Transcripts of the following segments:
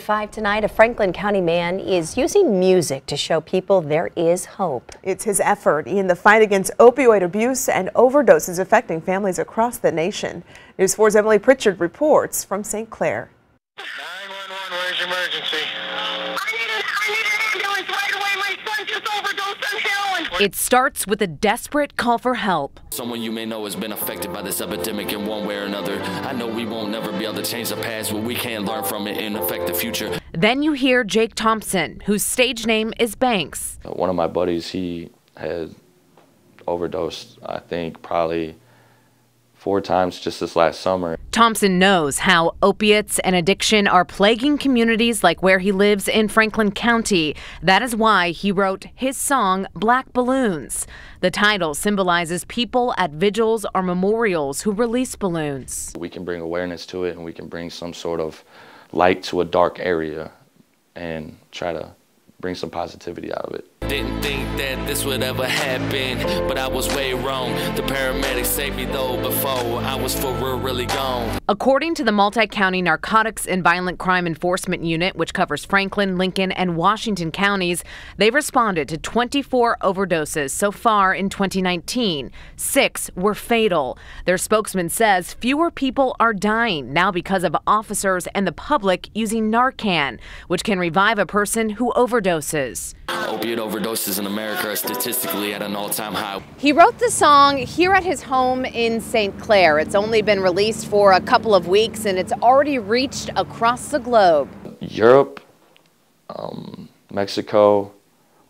Five tonight, a Franklin County man is using music to show people there is hope. It's his effort in the fight against opioid abuse and overdoses affecting families across the nation. News 4's Emily Pritchard reports from St. Clair. It starts with a desperate call for help. Someone you may know has been affected by this epidemic in one way or another. I know we won't never be able to change the past, but we can learn from it and affect the future. Then you hear Jake Thompson, whose stage name is Banks. One of my buddies, he had overdosed, I think, probably four times just this last summer. Thompson knows how opiates and addiction are plaguing communities like where he lives in Franklin County. That is why he wrote his song, Black Balloons. The title symbolizes people at vigils or memorials who release balloons. We can bring awareness to it and we can bring some sort of light to a dark area and try to bring some positivity out of it. Didn't think that this would ever happen, but I was way wrong. The paramedics saved me though before I was for real really gone. According to the Multi County Narcotics and Violent Crime Enforcement Unit, which covers Franklin, Lincoln, and Washington counties, they've responded to 24 overdoses so far in 2019. Six were fatal. Their spokesman says fewer people are dying now because of officers and the public using Narcan, which can revive a person who overdoses. Opiate overdoses in America are statistically at an all time high. He wrote the song here at his home in St. Clair. It's only been released for a couple of weeks and it's already reached across the globe. Europe, um, Mexico,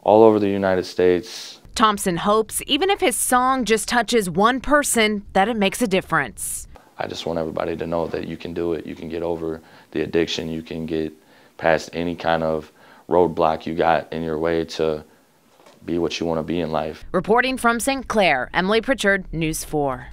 all over the United States. Thompson hopes even if his song just touches one person, that it makes a difference. I just want everybody to know that you can do it. You can get over the addiction. You can get past any kind of roadblock you got in your way to be what you want to be in life. Reporting from St. Clair, Emily Pritchard, News 4.